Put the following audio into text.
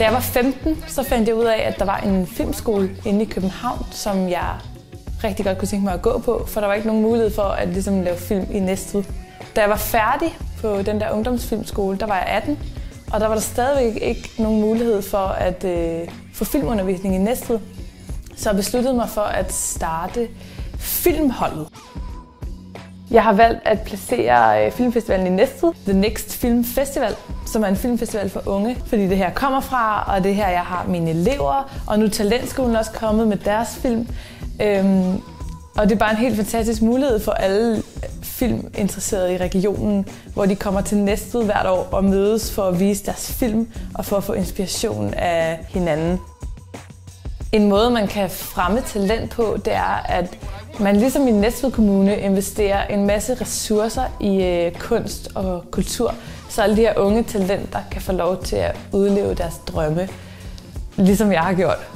Da jeg var 15, så fandt jeg ud af, at der var en filmskole inde i København, som jeg rigtig godt kunne tænke mig at gå på, for der var ikke nogen mulighed for at ligesom, lave film i Næstved. Da jeg var færdig på den der ungdomsfilmskole, der var jeg 18, og der var der stadigvæk ikke nogen mulighed for at øh, få filmundervisning i Næstved. Så jeg besluttede mig for at starte filmholdet. Jeg har valgt at placere øh, filmfestivalen i Næstved, The Next Film Festival, som er en filmfestival for unge, fordi det her kommer fra, og det her jeg har mine elever, og nu er Talentskolen også kommet med deres film. Øhm, og det er bare en helt fantastisk mulighed for alle øh, filminteresserede i regionen, hvor de kommer til Næstved hvert år og mødes for at vise deres film og for at få inspiration af hinanden. En måde, man kan fremme talent på, det er, at man ligesom i Næstved Kommune investerer en masse ressourcer i øh, kunst og kultur, så alle de her unge talenter kan få lov til at udleve deres drømme, ligesom jeg har gjort.